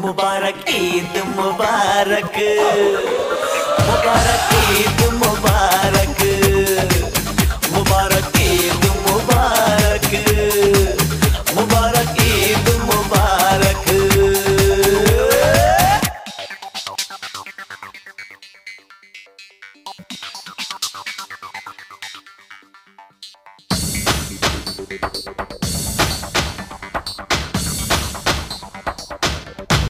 मुबारक Eid मुबारक। मुबारक Eid मुबारक